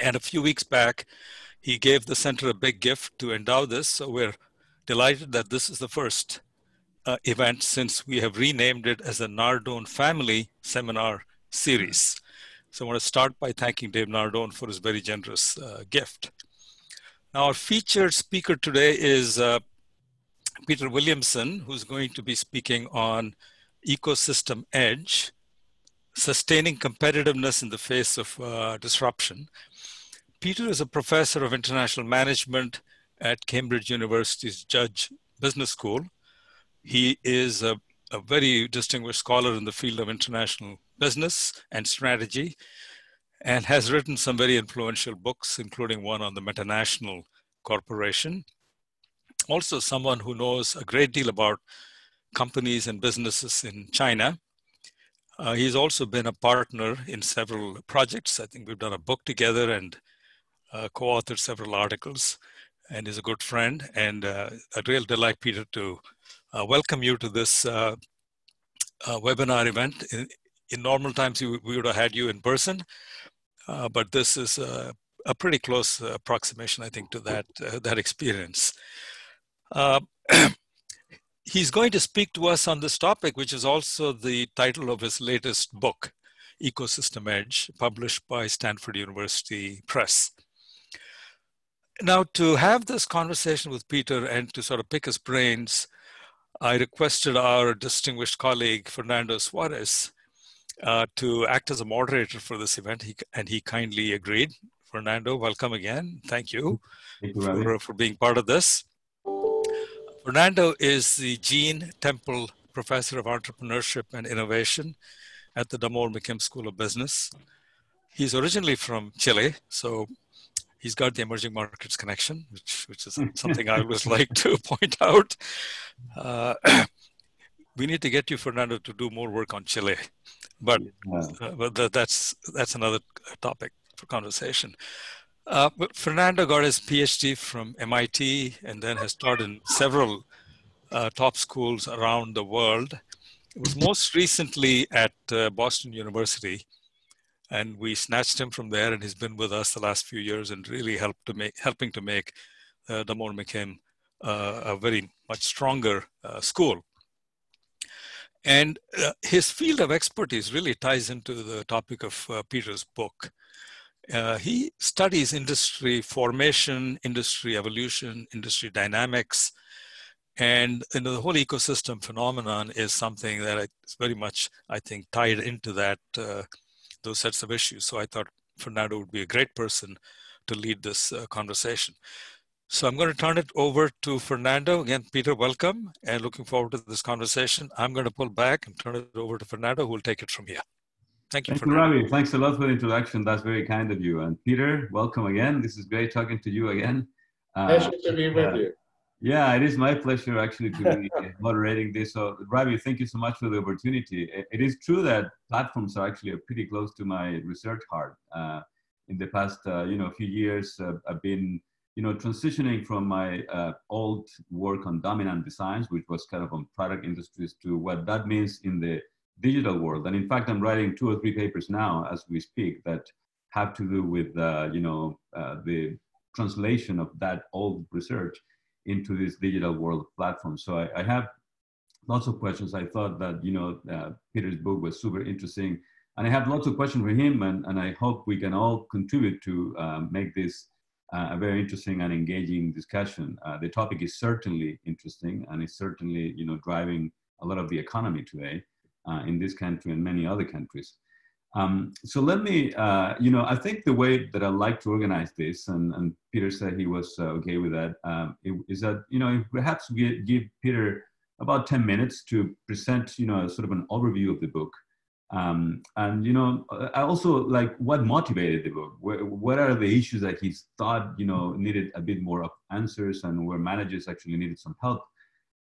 And a few weeks back, he gave the center a big gift to endow this. So we're delighted that this is the first uh, event since we have renamed it as the Nardone Family Seminar Series. So I want to start by thanking Dave Nardone for his very generous uh, gift. Now, our featured speaker today is uh, Peter Williamson, who's going to be speaking on ecosystem edge, sustaining competitiveness in the face of uh, disruption. Peter is a professor of international management at Cambridge University's Judge Business School. He is a, a very distinguished scholar in the field of international business and strategy and has written some very influential books, including one on the Metanational Corporation. Also, someone who knows a great deal about companies and businesses in China. Uh, he's also been a partner in several projects. I think we've done a book together and uh, co authored several articles, and is a good friend. And uh, a real delight, Peter, to uh, welcome you to this uh, uh, webinar event. In, in, normal times, we, we would have had you in person, but this is a pretty close approximation, I think, to that, that experience. he's going to speak to us on this topic, which is also the title of his latest book, Ecosystem Edge, published by Stanford University Press. Now, to have this conversation with Peter and to sort of pick his brains, I requested our distinguished colleague, Fernando Suarez, uh, to act as a moderator for this event, he, and he kindly agreed. Fernando, welcome again. Thank you, Thank you for, for being part of this. Fernando is the Jean Tempel Professor of Entrepreneurship and Innovation at the D'Amore-McKim School of Business. He's originally from Chile, so he's got the emerging markets connection, which, which is something I always like to point out. Uh, we need to get you, Fernando, to do more work on Chile, but, uh, but that's that's another topic for conversation. Uh, Fernando got his PhD from MIT and then has taught in several uh, top schools around the world. It was most recently at uh, Boston University, and we snatched him from there, and he's been with us the last few years and really helped to make, helping to make uh, D'Amore-McKim uh, a very much stronger uh, school. And uh, his field of expertise really ties into the topic of uh, Peter's book. Uh, he studies industry formation, industry evolution, industry dynamics, and you know, the whole ecosystem phenomenon is something that is very much, I think, tied into that uh, those sets of issues. So I thought Fernando would be a great person to lead this uh, conversation. So I'm going to turn it over to Fernando. Again, Peter, welcome, and looking forward to this conversation. I'm going to pull back and turn it over to Fernando, who will take it from here. Thank you. Thank you, Ravi. Thanks a lot for the introduction. That's very kind of you. And Peter, welcome again. This is great talking to you again. Uh, Pleasure to be with uh, you. Yeah, it is my pleasure actually to be moderating this. So, Ravi, thank you so much for the opportunity. It is true that platforms are actually pretty close to my research heart. Uh, in the past, uh, you know, few years, uh, I've been, you know, transitioning from my uh, old work on dominant designs, which was kind of on product industries, to what that means in the digital world. And in fact, I'm writing two or three papers now as we speak that have to do with, uh, you know, uh, the translation of that old research into this digital world platform. So I, I have lots of questions. I thought that, you know, uh, Peter's book was super interesting. And I have lots of questions for him, and, and I hope we can all contribute to um, make this uh, a very interesting and engaging discussion. Uh, the topic is certainly interesting, and it's certainly, you know, driving a lot of the economy today uh, in this country and many other countries. Um, so let me, uh, you know, I think the way that I like to organize this, and, and Peter said he was uh, okay with that, um, is that, you know, perhaps we give Peter about 10 minutes to present, you know, sort of an overview of the book. Um, and, you know, I also like what motivated the book. What are the issues that he thought, you know, needed a bit more of answers and where managers actually needed some help.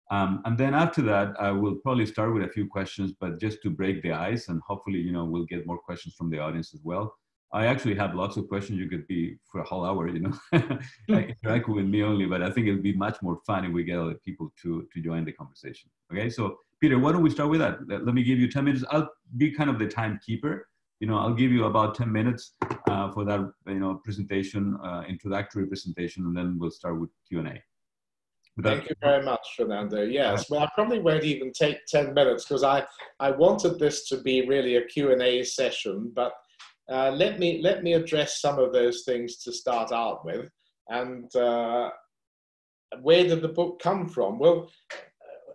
Um, and then after that, I will probably start with a few questions, but just to break the ice and hopefully, you know, we'll get more questions from the audience as well. I actually have lots of questions. You could be for a whole hour, you know, interact with me only, but I think it'll be much more fun if we get other people to, to join the conversation. Okay, so Peter, why don't we start with that? Let, let me give you 10 minutes. I'll be kind of the timekeeper. You know, I'll give you about 10 minutes uh, for that you know presentation, uh, introductory presentation, and then we'll start with Q Thank you very much, Fernando. Yes, well, I probably won't even take 10 minutes because I, I wanted this to be really a Q&A session, but uh, let, me, let me address some of those things to start out with. And uh, where did the book come from? Well,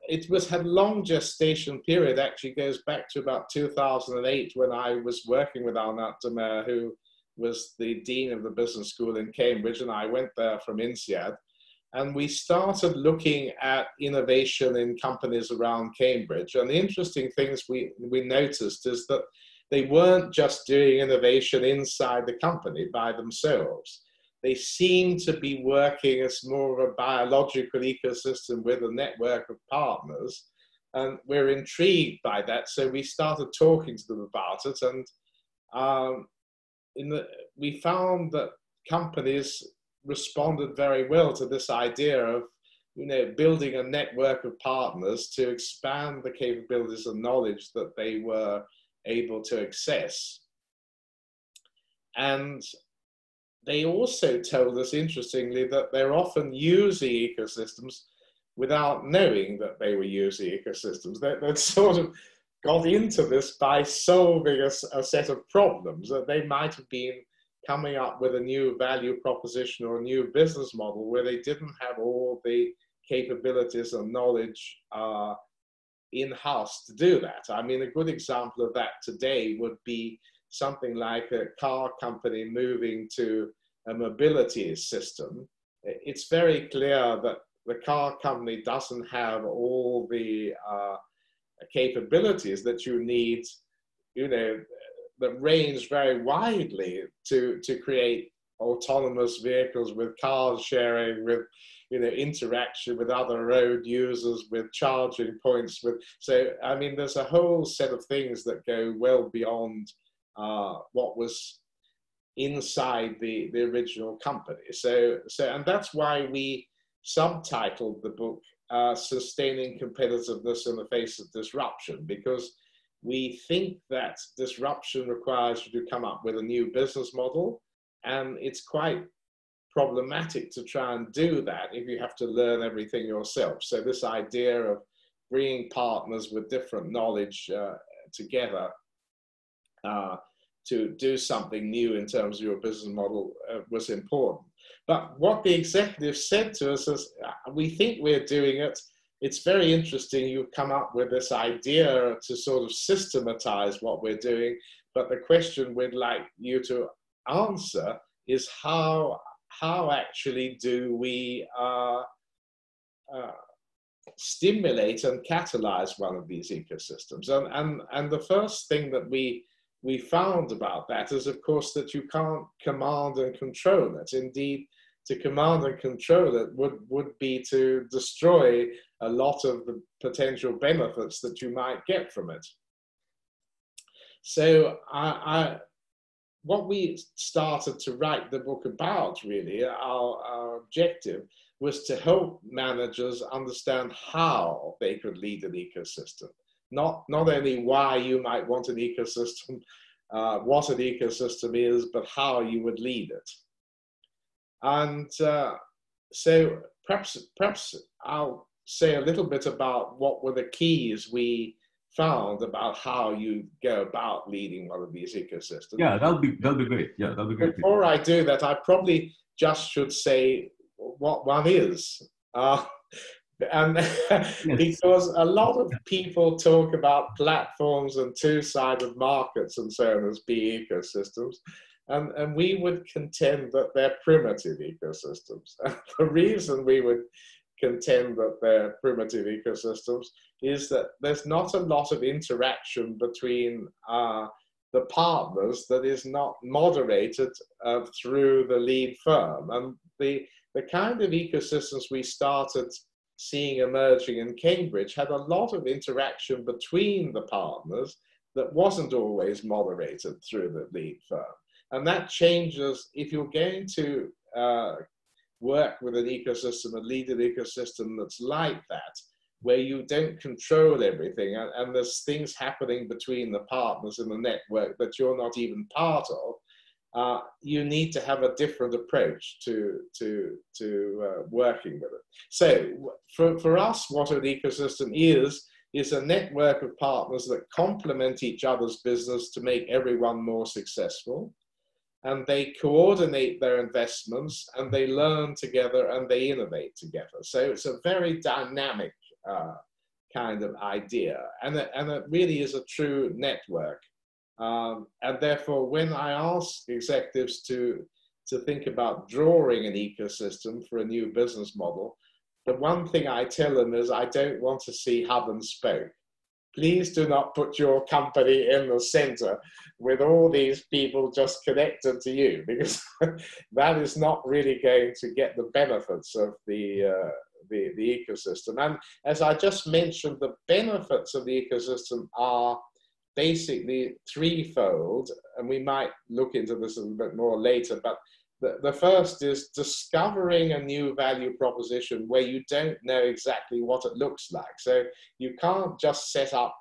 it was had long gestation period. Actually, goes back to about 2008 when I was working with Arnoud De Meyer, who was the dean of the business school in Cambridge, and I went there from INSEAD and we started looking at innovation in companies around Cambridge. And the interesting things we, we noticed is that they weren't just doing innovation inside the company by themselves. They seemed to be working as more of a biological ecosystem with a network of partners. And we're intrigued by that. So we started talking to them about it. And um, in the, we found that companies responded very well to this idea of you know building a network of partners to expand the capabilities and knowledge that they were able to access. And they also told us interestingly that they're often using ecosystems without knowing that they were using ecosystems. That they sort of got into this by solving a, a set of problems that they might have been coming up with a new value proposition or a new business model where they didn't have all the capabilities and knowledge uh, in-house to do that. I mean, a good example of that today would be something like a car company moving to a mobility system. It's very clear that the car company doesn't have all the uh, capabilities that you need, you know, that range very widely to, to create autonomous vehicles with cars sharing, with you know interaction with other road users, with charging points. With so I mean, there's a whole set of things that go well beyond uh, what was inside the the original company. So so and that's why we subtitled the book uh, "Sustaining Competitiveness in the Face of Disruption" because we think that disruption requires you to come up with a new business model, and it's quite problematic to try and do that if you have to learn everything yourself. So this idea of bringing partners with different knowledge uh, together uh, to do something new in terms of your business model uh, was important. But what the executive said to us is, uh, we think we're doing it, it's very interesting you've come up with this idea to sort of systematize what we're doing. But the question we'd like you to answer is how, how actually do we uh, uh, stimulate and catalyze one of these ecosystems? And, and, and the first thing that we, we found about that is, of course, that you can't command and control it. Indeed, to command and control it would, would be to destroy a lot of the potential benefits that you might get from it. So I, I, what we started to write the book about, really, our, our objective was to help managers understand how they could lead an ecosystem. Not, not only why you might want an ecosystem, uh, what an ecosystem is, but how you would lead it. And uh, so perhaps, perhaps I'll say a little bit about what were the keys we found about how you go about leading one of these ecosystems. Yeah, that'll be that'll be great. Yeah, that'll be great. Before I do that, I probably just should say what one is. Uh, and yes. because a lot of people talk about platforms and two-sided markets and so on as being ecosystems. And, and we would contend that they're primitive ecosystems. the reason we would contend that they're primitive ecosystems is that there's not a lot of interaction between uh, the partners that is not moderated uh, through the lead firm. And the, the kind of ecosystems we started seeing emerging in Cambridge had a lot of interaction between the partners that wasn't always moderated through the lead firm. And that changes if you're going to uh, work with an ecosystem, a leaded ecosystem that's like that, where you don't control everything and, and, there's things happening between the partners in the network that you're not even part of, uh, you need to have a different approach to, to, to uh, working with it. So for, for us, what an ecosystem is, is a network of partners that complement each other's business to make everyone more successful. And they coordinate their investments and they learn together and they innovate together. So it's a very dynamic uh, kind of idea. And it, and it really is a true network. Um, and therefore, when I ask executives to, to think about drawing an ecosystem for a new business model, the one thing I tell them is I don't want to see hub and spoke. Please do not put your company in the center with all these people just connected to you, because that is not really going to get the benefits of the, uh, the, the ecosystem. And as I just mentioned, the benefits of the ecosystem are basically threefold, and we might look into this a little bit more later, but the, the first is discovering a new value proposition where you don't know exactly what it looks like. So you can't just set up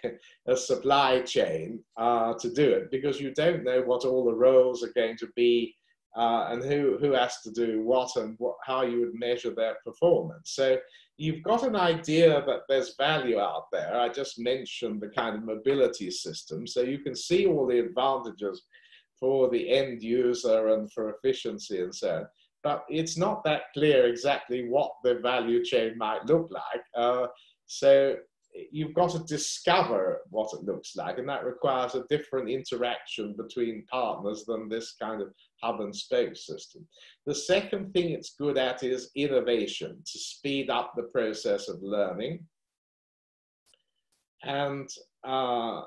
a supply chain uh, to do it because you don't know what all the roles are going to be uh, and who, who has to do what and what, how you would measure their performance. So you've got an idea that there's value out there. I just mentioned the kind of mobility system. So you can see all the advantages for the end user and for efficiency and so on. But it's not that clear exactly what the value chain might look like. Uh, so you've got to discover what it looks like, and that requires a different interaction between partners than this kind of hub and spoke system. The second thing it's good at is innovation, to speed up the process of learning. And uh,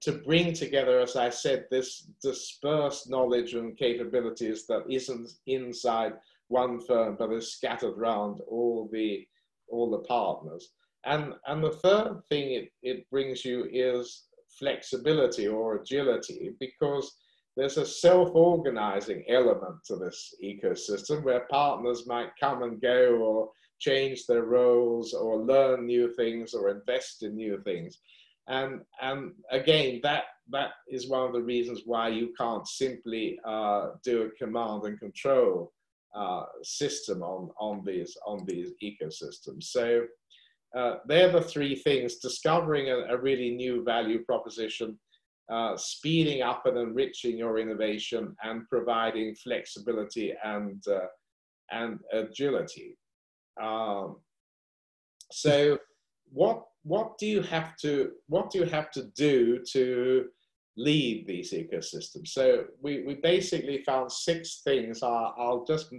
to bring together, as I said, this dispersed knowledge and capabilities that isn't inside one firm, but is scattered around all the all the partners. And and the third thing it, it brings you is flexibility or agility because there's a self-organizing element to this ecosystem where partners might come and go or change their roles or learn new things or invest in new things and and again that that is one of the reasons why you can't simply uh, do a command and control uh, system on on these on these ecosystems. So uh, they're the three things discovering a, a really new value proposition uh, speeding up and enriching your innovation and providing flexibility and uh, and agility. Um, so what what do you have to what do you have to do to lead these ecosystems? So we, we basically found six things. I'll, I'll just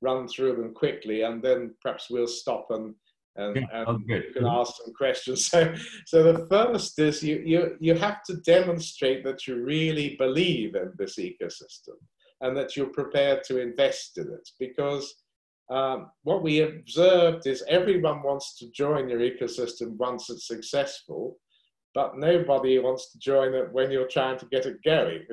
run through them quickly, and then perhaps we'll stop and and, and you can ask some questions. So, so the first is you, you, you have to demonstrate that you really believe in this ecosystem and that you're prepared to invest in it because um, what we observed is everyone wants to join your ecosystem once it's successful, but nobody wants to join it when you're trying to get it going.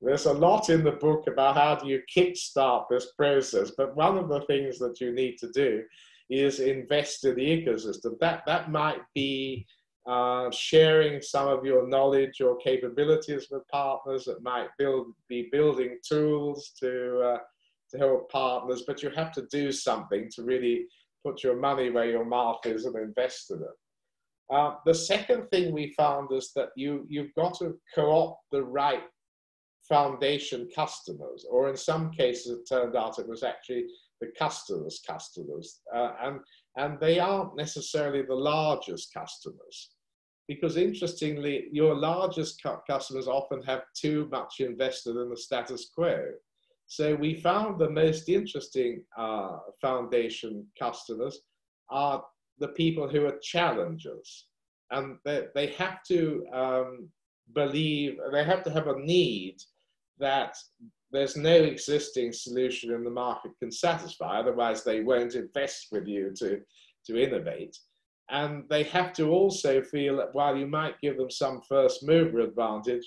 So there's a lot in the book about how do you kickstart this process, but one of the things that you need to do is invest in the ecosystem. That, that might be uh, sharing some of your knowledge or capabilities with partners. It might build, be building tools to uh, to help partners, but you have to do something to really put your money where your mouth is and invest in it. Uh, the second thing we found is that you, you've got to co-opt the right foundation customers, or in some cases it turned out it was actually the customers' customers. Uh, and, and they aren't necessarily the largest customers. Because interestingly, your largest cu customers often have too much invested in the status quo. So we found the most interesting uh, foundation customers are the people who are challengers. And they, they have to um, believe, they have to have a need that there's no existing solution in the market can satisfy, otherwise they won't invest with you to, to innovate. And they have to also feel that while you might give them some first mover advantage,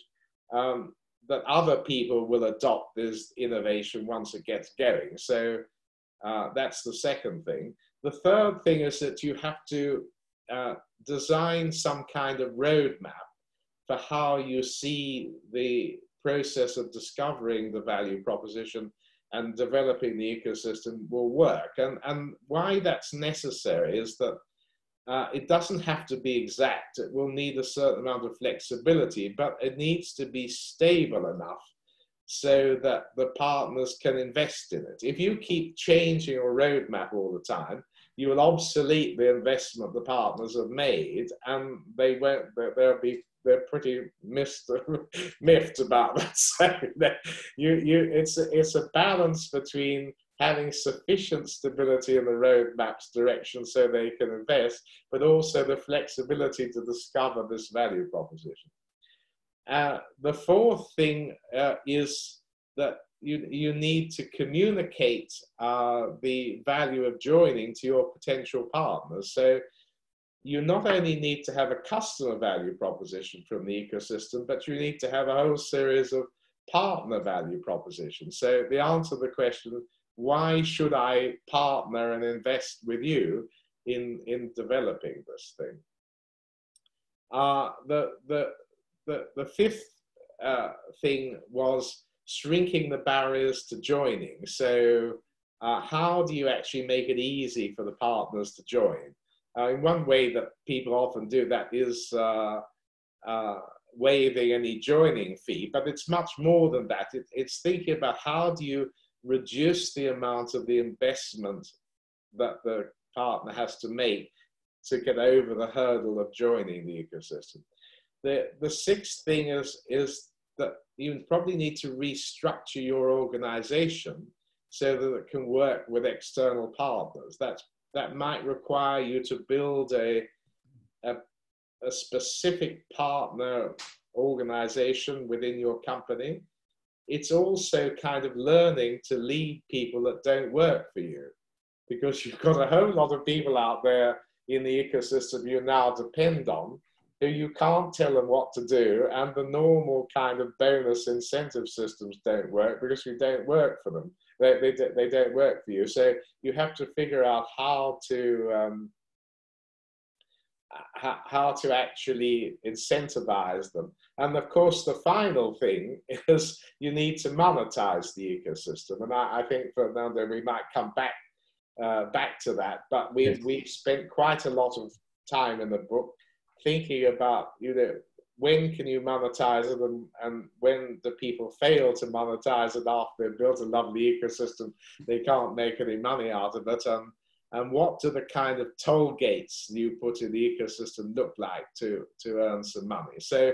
um, that other people will adopt this innovation once it gets going. So uh, that's the second thing. The third thing is that you have to uh, design some kind of roadmap for how you see the process of discovering the value proposition and developing the ecosystem will work. And, and why that's necessary is that uh, it doesn't have to be exact. It will need a certain amount of flexibility, but it needs to be stable enough so that the partners can invest in it. If you keep changing your roadmap all the time, you will obsolete the investment the partners have made, and they won't. They'll be they're pretty missed, miffed about that. So you, you, it's it's a balance between having sufficient stability in the roadmap's direction so they can invest, but also the flexibility to discover this value proposition. Uh, the fourth thing uh, is that you, you need to communicate uh, the value of joining to your potential partners. So you not only need to have a customer value proposition from the ecosystem, but you need to have a whole series of partner value propositions. So the answer to the question, why should I partner and invest with you in, in developing this thing? Uh, the, the, the, the fifth uh, thing was shrinking the barriers to joining. So uh, how do you actually make it easy for the partners to join? Uh, one way that people often do that is uh, uh, waiving any joining fee, but it's much more than that. It, it's thinking about how do you reduce the amount of the investment that the partner has to make to get over the hurdle of joining the ecosystem. The, the sixth thing is, is that you probably need to restructure your organization so that it can work with external partners. That's that might require you to build a, a, a specific partner organization within your company. It's also kind of learning to lead people that don't work for you because you've got a whole lot of people out there in the ecosystem you now depend on who you can't tell them what to do and the normal kind of bonus incentive systems don't work because you don't work for them they, they, they don't work for you. So you have to figure out how to um, how, how to actually incentivize them. And of course, the final thing is you need to monetize the ecosystem. And I, I think, Fernando, we might come back uh, back to that. But we've yes. we've spent quite a lot of time in the book thinking about you know when can you monetize it and, and when do people fail to monetize it after they've built a lovely ecosystem they can't make any money out of it um, and what do the kind of toll gates you put in the ecosystem look like to, to earn some money so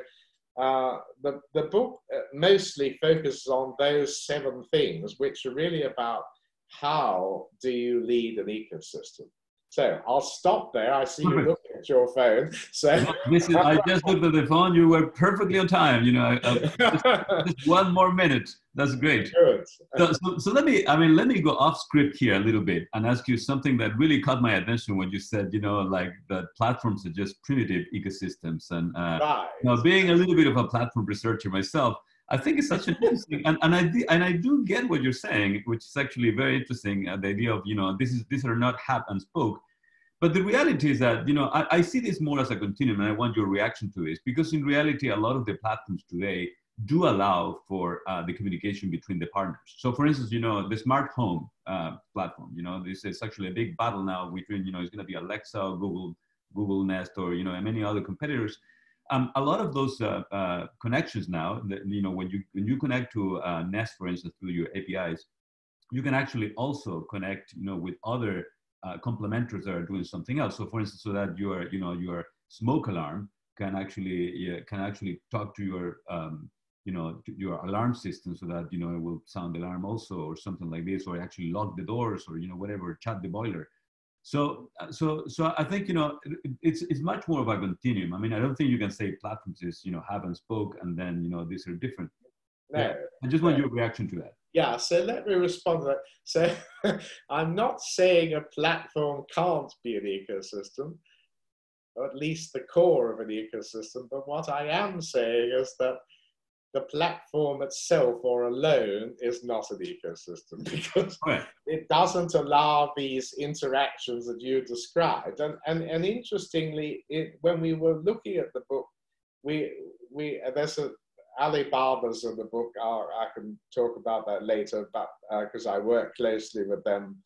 uh, the, the book uh, mostly focuses on those seven things which are really about how do you lead an ecosystem so I'll stop there. I see you at your phone. So this is, I just looked at the phone. You were perfectly on time. You know, uh, just, just, one more minute. That's great. So, so, so, let me, I mean, let me go off script here a little bit and ask you something that really caught my attention when you said, you know, like that platforms are just primitive ecosystems. And uh, right. you know, being a little bit of a platform researcher myself, I think it's such an interesting, and, and I and I do get what you're saying, which is actually very interesting. Uh, the idea of you know this is these are not hub and spoke, but the reality is that you know I, I see this more as a continuum, and I want your reaction to this because in reality, a lot of the platforms today do allow for uh, the communication between the partners. So, for instance, you know the smart home uh, platform. You know this is actually a big battle now between you know it's going to be Alexa, Google, Google Nest, or you know many other competitors um, a lot of those uh, uh, connections now, you know, when you when you connect to uh, Nest, for instance, through your APIs, you can actually also connect, you know, with other uh, complementers that are doing something else. So, for instance, so that your, you know, your smoke alarm can actually yeah, can actually talk to your, um, you know, your alarm system, so that you know it will sound alarm also, or something like this, or actually lock the doors, or you know, whatever, chat the boiler. So, uh, so, so I think you know it's it's much more of a continuum. I mean, I don't think you can say platforms is you know hub and spoke, and then you know these are different. No, yeah. I just want no. your reaction to that. Yeah, so let me respond to that. So, I'm not saying a platform can't be an ecosystem, or at least the core of an ecosystem. But what I am saying is that the platform itself or alone is not an ecosystem because right. it doesn't allow these interactions that you described. And, and, and interestingly, it, when we were looking at the book, we, we, there's a, Alibaba's in the book. Are, I can talk about that later, but because uh, I work closely with them.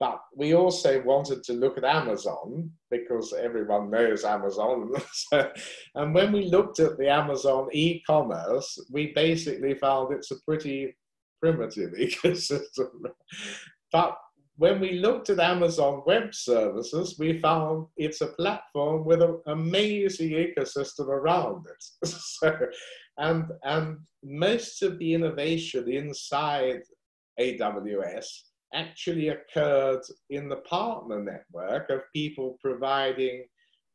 But we also wanted to look at Amazon because everyone knows Amazon. and when we looked at the Amazon e-commerce, we basically found it's a pretty primitive ecosystem. but when we looked at Amazon Web Services, we found it's a platform with an amazing ecosystem around it. so, and, and most of the innovation inside AWS actually occurred in the partner network of people providing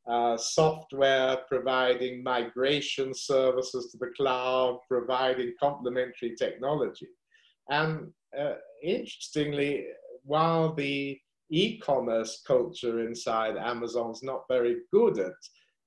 uh, software, providing migration services to the cloud, providing complementary technology. And uh, interestingly, while the e-commerce culture inside Amazon's not very good at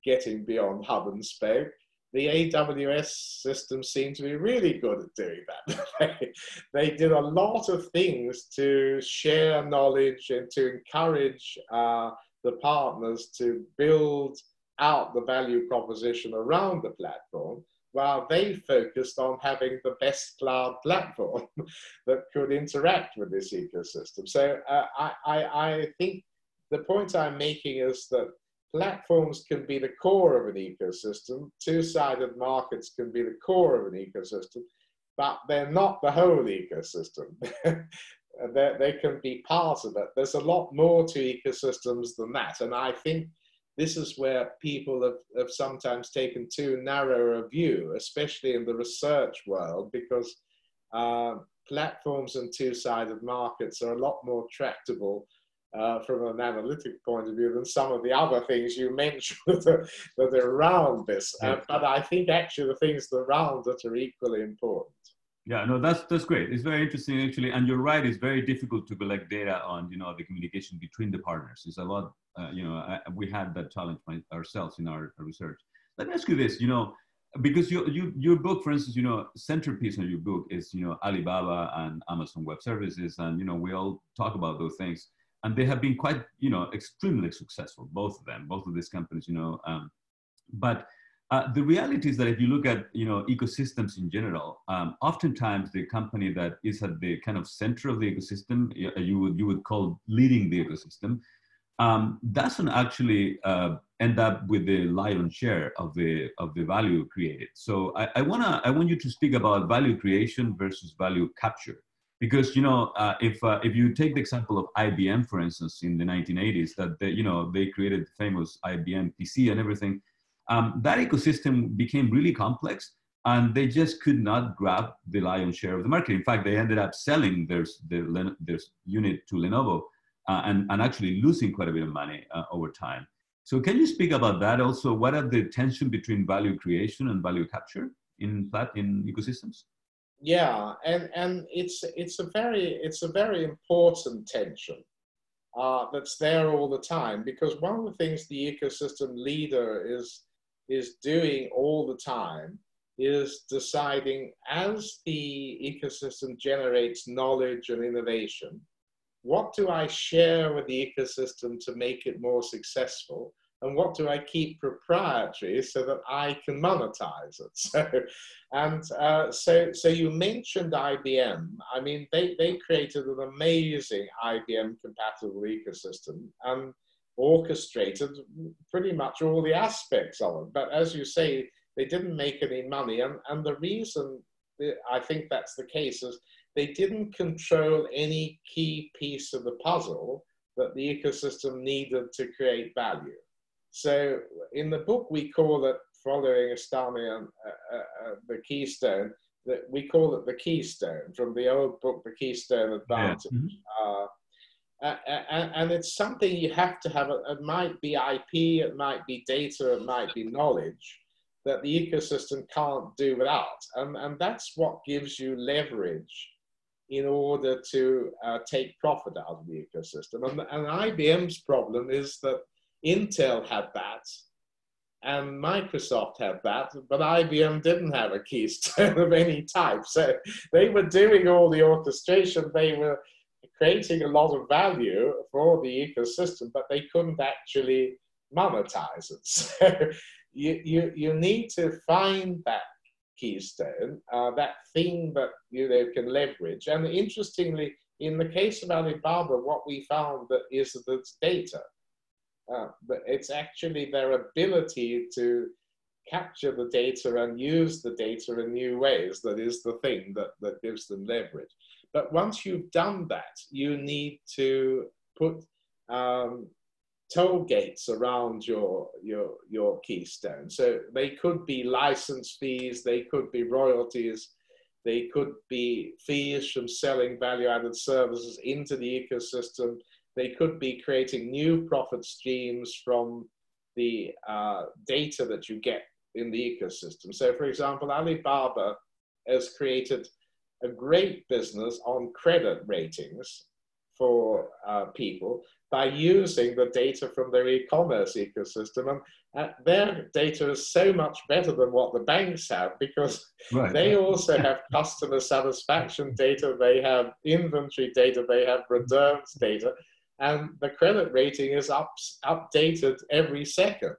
getting beyond hub and spoke, the AWS system seemed to be really good at doing that. they, did a lot of things to share knowledge and to encourage uh, the partners to build out the value proposition around the platform while they focused on having the best cloud platform that could interact with this ecosystem. So uh, I, I, I think the point I'm making is that platforms can be the core of an ecosystem, two-sided markets can be the core of an ecosystem, but they're not the whole ecosystem. they can be part of it. There's a lot more to ecosystems than that. And I think this is where people have, have sometimes taken too narrow a view, especially in the research world, because uh, platforms and two-sided markets are a lot more tractable uh, from an analytic point of view than some of the other things you mentioned that are, that are around this. Uh, but I think actually the things around that are equally important. Yeah, no, that's that's great. It's very interesting actually, and you're right. It's very difficult to collect data on you know the communication between the partners. It's a lot. Uh, you know, I, we had that challenge ourselves in our, our research. Let me ask you this. You know, because you, you, your book, for instance, you know, centerpiece of your book is, you know, Alibaba and Amazon Web Services. And, you know, we all talk about those things. And they have been quite, you know, extremely successful, both of them, both of these companies, you know. Um, but uh, the reality is that if you look at you know ecosystems in general, um, oftentimes the company that is at the kind of center of the ecosystem, you would you would call leading the ecosystem, um, doesn't actually uh, end up with the lion's share of the of the value created. So I, I wanna I want you to speak about value creation versus value capture, because you know uh, if uh, if you take the example of IBM, for instance, in the 1980s, that they, you know they created the famous IBM PC and everything um, that ecosystem became really complex and they just could not grab the lion's share of the market. In fact, they ended up selling their, their, their unit to Lenovo uh, and, and actually losing quite a bit of money uh, over time. So can you speak about that also? What are the tension between value creation and value capture in, in ecosystems? Yeah, and, and it's, it's, a very, it's a very important tension uh, that's there all the time because one of the things the ecosystem leader is is doing all the time is deciding as the ecosystem generates knowledge and innovation, what do I share with the ecosystem to make it more successful? And what do I keep proprietary so that I can monetize it? So, and uh, so, so you mentioned IBM. I mean, they, they created an amazing IBM compatible ecosystem. And orchestrated pretty much all the aspects of it. But as you say, they didn't make any money. And, and the reason I think that's the case is they didn't control any key piece of the puzzle that the ecosystem needed to create value. So in the book, we call it, following Iansiti uh, uh, uh, the keystone, that we call it the keystone from the old book, The Keystone Advantage. Yeah. Mm-hmm. Uh, and, and, it's something you have to have. It might be IP, it might be data, it might be knowledge that the ecosystem can't do without. And, and that's what gives you leverage in order to uh, take profit out of the ecosystem. And, and IBM's problem is that Intel had that and Microsoft had that, but IBM didn't have a keystone of any type. So they were doing all the orchestration, they were creating a lot of value for the ecosystem, but they couldn't actually monetize it. So you, you, you need to find that keystone, uh, that thing that you know can leverage. And interestingly, in the case of Alibaba, what we found that is that it's data. Uh, but it's actually their ability to capture the data and use the data in new ways that is the thing that, that gives them leverage. But once you've done that, you need to put um, toll gates around your, your, your keystone. So they could be license fees, they could be royalties, they could be fees from selling value added services into the ecosystem. They could be creating new profit streams from the uh, data that you get in the ecosystem. So, for example, Alibaba has created a great business on credit ratings for uh, people by using the data from their e-commerce ecosystem. And uh, their data is so much better than what the banks have because right. they also have customer satisfaction data, they have inventory data, they have returns data, and the credit rating is up, updated every second.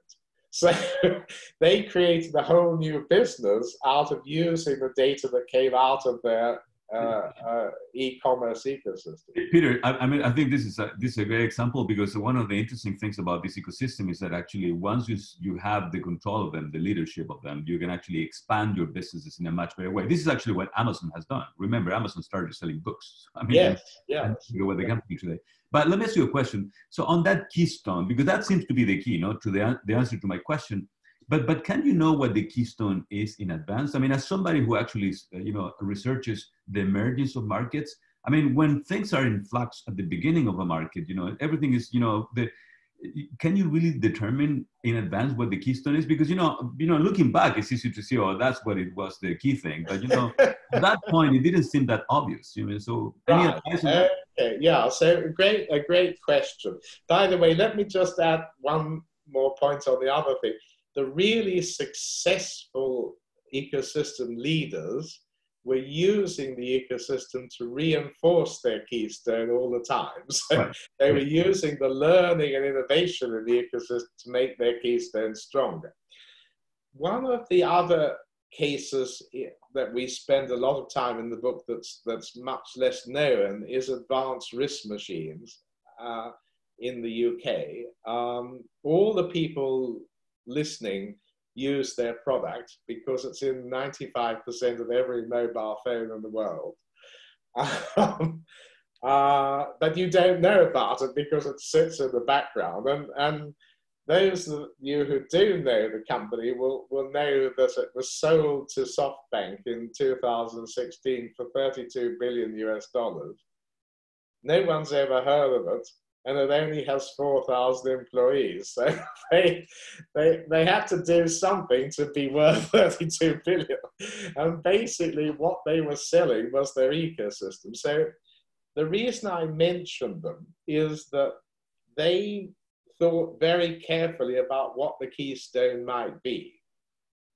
So they created a whole new business out of using the data that came out of their uh, uh, e-commerce ecosystem. Peter, I, I, mean, I think this is a, this is a great example because one of the interesting things about this ecosystem is that actually once you you have the control of them, the leadership of them, you can actually expand your businesses in a much better way. This is actually what Amazon has done. Remember, Amazon started selling books. I mean, yes, yeah, with the company today. But let me ask you a question. So on that keystone, because that seems to be the key, you know, to the, the answer to my question, but but can you know what the keystone is in advance? I mean, as somebody who actually uh, you know researches the emergence of markets, I mean, when things are in flux at the beginning of a market, you know, everything is you know the can you really determine in advance what the keystone is? Because you know, you know, looking back, it's easy to see, oh, that's what it was, the key thing. But you know, at that point, it didn't seem that obvious. You know, so any right. advice? Okay, yeah. So great, a great question. By the way, let me just add one more point on the other thing the really successful ecosystem leaders were using the ecosystem to reinforce their keystone all the time. So right. they were using the learning and innovation in the ecosystem to make their keystone stronger. One of the other cases that we spend a lot of time in the book that's, that's much less known is Advanced RISC Machines uh, in the UK. Um, all the people listening use their product because it's in 95% of every mobile phone in the world. Um, uh, but you don't know about it because it sits in the background. And, and those of you who do know the company will, will know that it was sold to SoftBank in 2016 for 32 billion US dollars. No one's ever heard of it and it only has 4,000 employees. So they, they, they had to do something to be worth 32 billion. And basically, what they were selling was their ecosystem. So the reason I mentioned them is that they thought very carefully about what the keystone might be.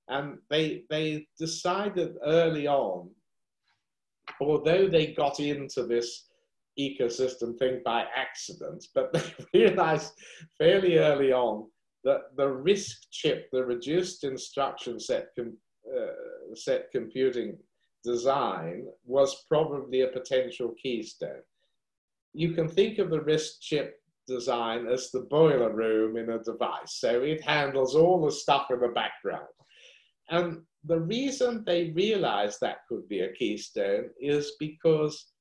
And they, they decided early on, although they got into this ecosystem thing by accident, but they realized fairly early on that the RISC chip, the reduced instruction set, com, uh, set computing design, was probably a potential keystone. You can think of the RISC chip design as the boiler room in a device. So it handles all the stuff in the background. And the reason they realized that could be a keystone is because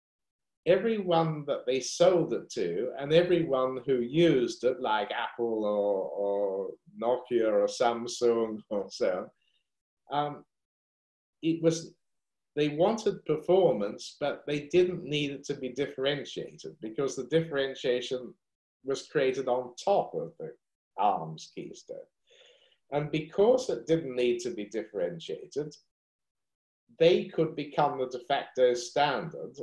everyone that they sold it to and everyone who used it, like Apple or, or Nokia or Samsung or so, um, it was they wanted performance, but they didn't need it to be differentiated because the differentiation was created on top of the ARM's keystone. And because it didn't need to be differentiated, they could become the de facto standard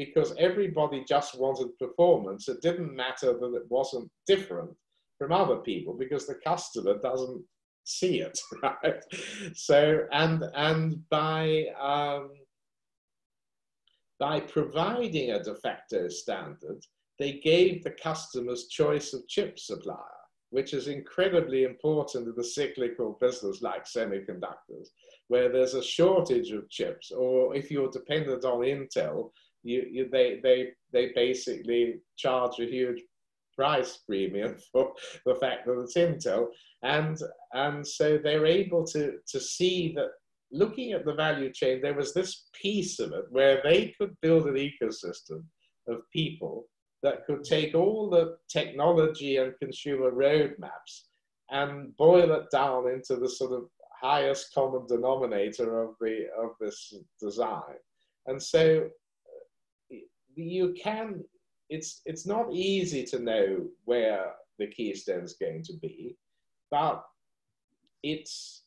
because everybody just wanted performance. It didn't matter that it wasn't different from other people because the customer doesn't see it, right? So, and, and by, um, by providing a de facto standard, they gave the customers choice of chip supplier, which is incredibly important in a cyclical business like semiconductors, where there's a shortage of chips, or if you're dependent on Intel, you, you, they, they, they basically charge a huge price premium for the fact that it's Intel. And, and so they're able to, to see that looking at the value chain, there was this piece of it where they could build an ecosystem of people that could take all the technology and consumer roadmaps and boil it down into the sort of highest common denominator of the of this design. And so you can it's it's not easy to know where the keystone is going to be, but it's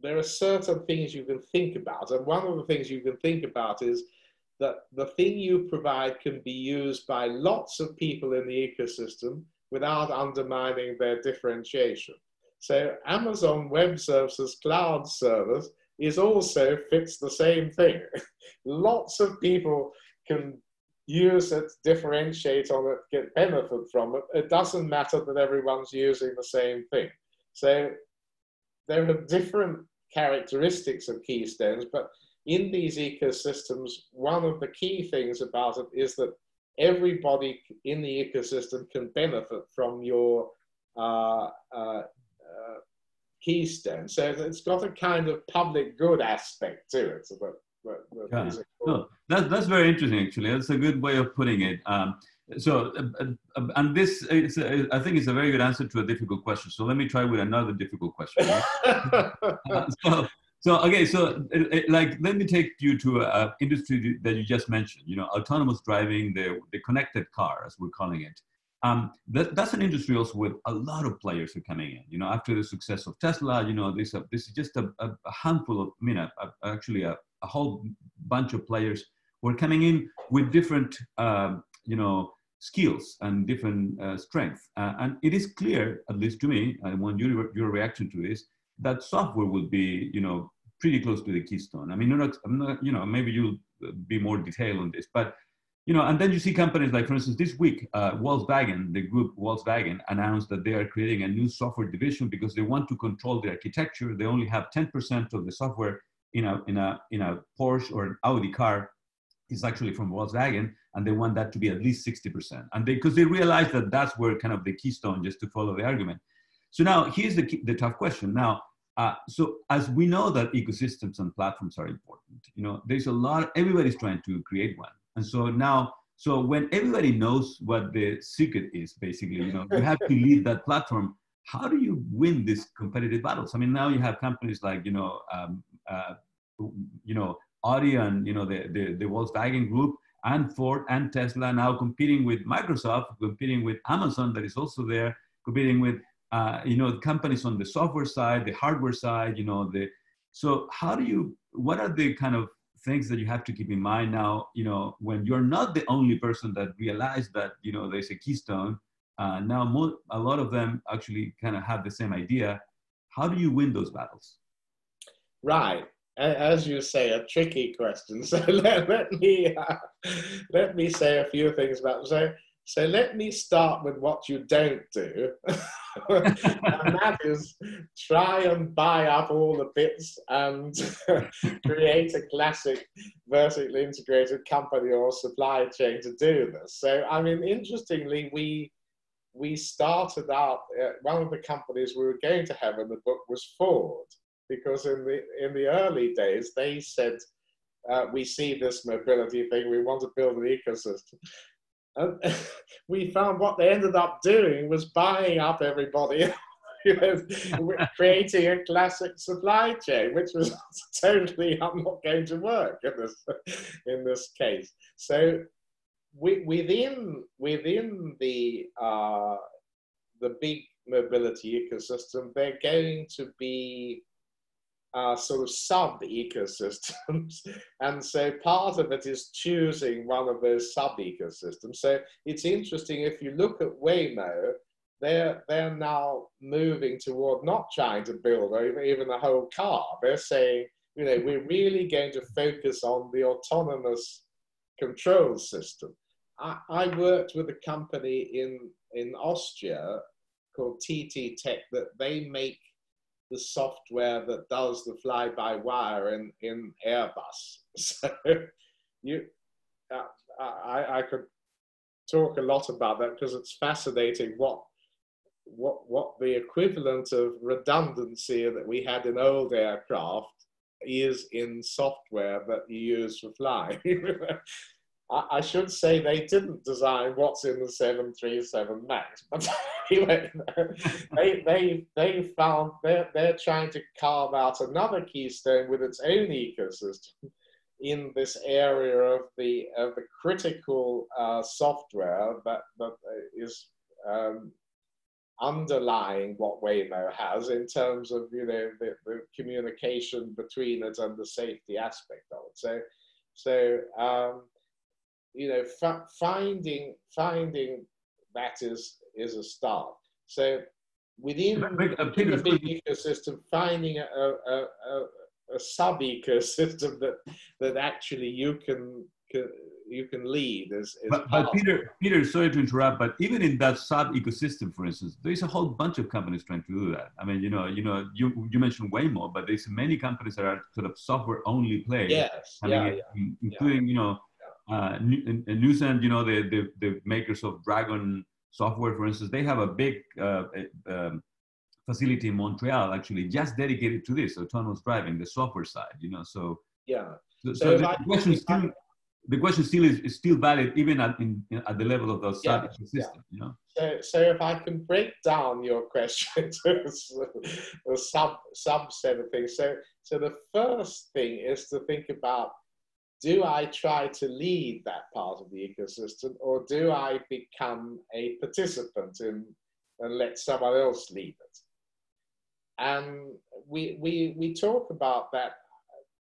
there are certain things you can think about. And one of the things you can think about is that the thing you provide can be used by lots of people in the ecosystem without undermining their differentiation. So Amazon Web Services cloud service is also fits the same thing. lots of people can use it, differentiate on it, get benefit from it. It doesn't matter that everyone's using the same thing. So there are different characteristics of keystones, but in these ecosystems, one of the key things about it is that everybody in the ecosystem can benefit from your uh, uh, uh, keystone. So it's got a kind of public good aspect to it. That, that yeah. no, that, that's very interesting, actually. That's a good way of putting it. Um, so, uh, uh, and this, is a, I think, is a very good answer to a difficult question. So let me try with another difficult question. Right? uh, so, so okay, so like let me take you to a industry that you just mentioned. You know, autonomous driving, the the connected car, as we're calling it. Um, that, that's an industry also with a lot of players are coming in. You know, after the success of Tesla, you know, this uh, this is just a, a, handful of, I mean, a, actually a, a, whole bunch of players were coming in with different, uh, you know, skills and different uh, strengths. Uh, and it is clear, at least to me, I want your, your reaction to this, that software will be, you know, pretty close to the keystone. I mean, not, I'm not, you know, maybe you'll be more detailed on this, but, you know, and then you see companies like, for instance, this week, uh, Volkswagen, the group Volkswagen announced that they are creating a new software division because they want to control the architecture. They only have 10% of the software in a, in a, in a Porsche or an Audi car is actually from Volkswagen, and they want that to be at least 60%. And because they, they realize that that's where kind of the keystone, just to follow the argument. So now here's the, the tough question. Now, uh, so as we know that ecosystems and platforms are important, you know, there's a lot, everybody's trying to create one. And so now, so when everybody knows what the secret is, basically, you know, you have to lead that platform. How do you win these competitive battles? I mean, now you have companies like, you know, um, uh, you know, Audi and you know the, the, the Volkswagen Group and Ford and Tesla now competing with Microsoft, competing with Amazon that is also there, competing with uh, you know companies on the software side, the hardware side. You know the so how do you what are the kind of things that you have to keep in mind now? You know when you're not the only person that realized that you know there's a keystone. Uh, now mo- a lot of them actually kind of have the same idea. How do you win those battles? Right as you say, a tricky question. So let, let me uh, let me say a few things about so. So let me start with what you don't do, and that is try and buy up all the bits and create a classic vertically integrated company or supply chain to do this. So I mean, interestingly, we we started out. Uh, one of the companies we were going to have in the book was Ford because in the in the early days they said uh, we see this mobility thing, we want to build an ecosystem. And we found what they ended up doing was buying up everybody, creating a classic supply chain, which was totally not going to work in this in this case. So within within the uh, the big mobility ecosystem, they're going to be uh, sort of sub ecosystems. and so part of it is choosing one of those sub ecosystems. So it's interesting if you look at Waymo, they're, they're now moving toward not trying to build even a whole car. They're saying, you know, we're really going to focus on the autonomous control system. I, I worked with a company in, in Austria called TTTech that they make the software that does the fly-by-wire in, in Airbus. So you, uh, I, I could talk a lot about that because it's fascinating what what what the equivalent of redundancy that we had in old aircraft is in software that you use for flying. I, should say they didn't design what's in the 737 MAX, but anyway, they, they, they found they're, they're trying to carve out another keystone with its own ecosystem in this area of the, of the critical uh, software that, that is um, underlying what Waymo has in terms of you know the, the communication between it and the safety aspect of it. So, so um, you know, f- finding finding that is is a start. So within, the big ecosystem, finding a, a, a, a sub ecosystem that that actually you can, can you can lead is, is but, but peter peter sorry to interrupt but even in that sub ecosystem for instance there's a whole bunch of companies trying to do that i mean you know you know you you mentioned waymo but there's many companies that are sort of software only players yes yeah, yeah, including yeah. you know uh, Nuance, you know, the, the, the makers of Dragon software, for instance, they have a big uh, um, facility in Montreal actually just dedicated to this autonomous driving, the software side, you know. So yeah. So, so, the I, question still the question still is, is still valid even at in, at the level of the yeah, system, yeah. you know. So, so if I can break down your question to a sub subset of things. So so the first thing is to think about do I try to lead that part of the ecosystem or do I become a participant in and let someone else lead it? And we, we, we talk about that